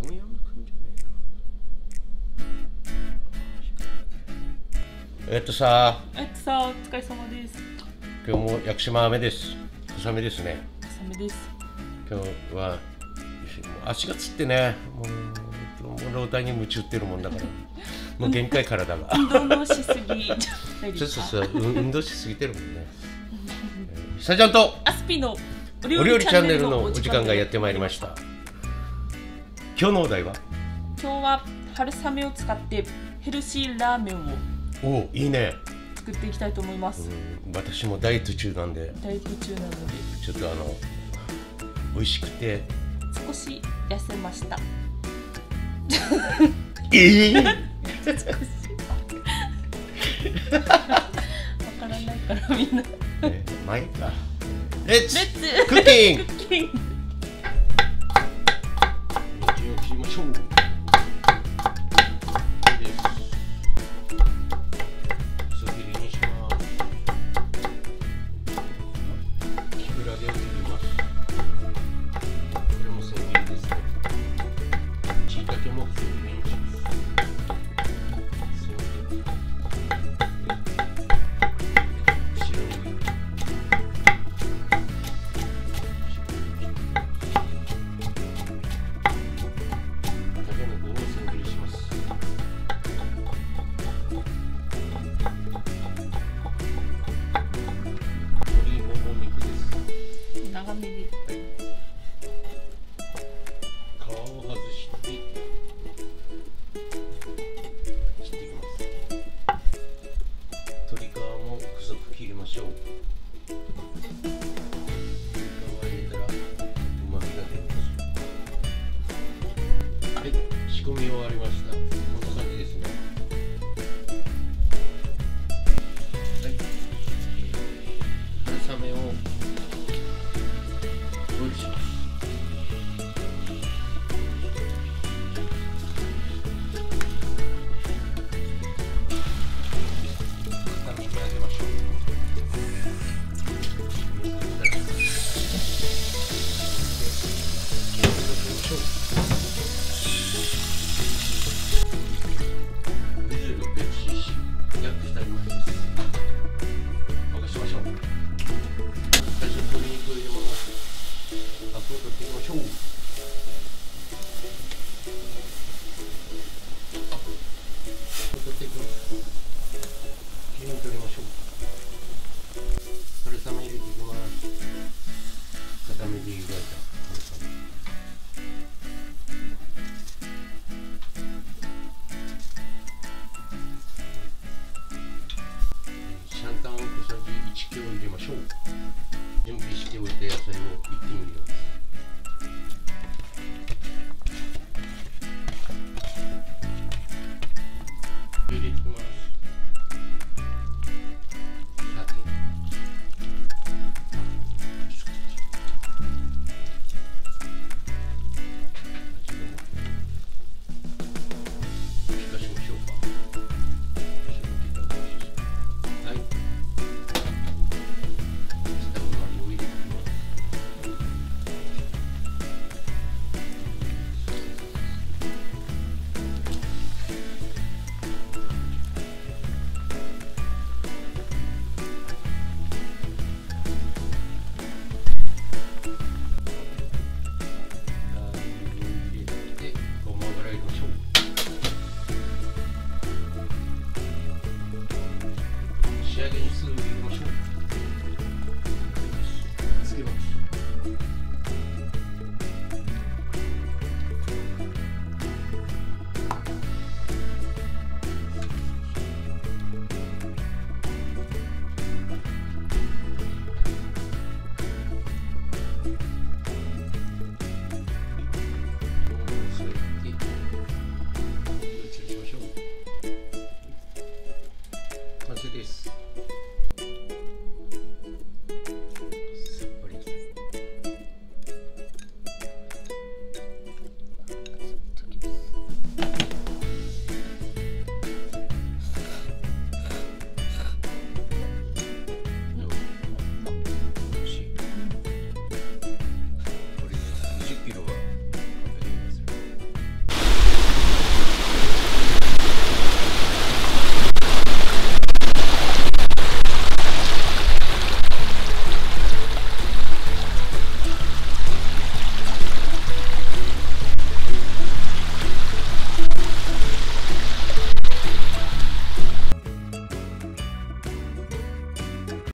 トムヤムクンじゃねえなえっとさえっとさお疲れ様です。今日も屋久島雨です。小雨ですね。小雨です。今日は足がつってね。もう老体に夢中ってるもんだからもう限界体が運動のしすぎそうそうそう運運動しすぎてるもんねえーさちゃんとアスピのおお料理チャンネルのお時間がやってまいりました今日のお題は？今日は春雨を使ってヘルシーラーメンをおおいいね、作っていきたいと思います、うん、私もダイエット中なんで。ダイエット中なので。ちょっとあの美味しくて。少し痩せました。ええ少し。わからないからみんな。ねまあいいかレッツ。レッツ。クッキン。グ切りましょう。いいです。薄切りにします。木くらげを切ります。長めで皮を外して切っていきます。鶏皮も細く切りましょう。鶏皮入れたら旨味が出ますはい仕込み終わりました。りましょういきます固めシャンタンを小さじ1キロ入れましょう。準備しておいた野菜も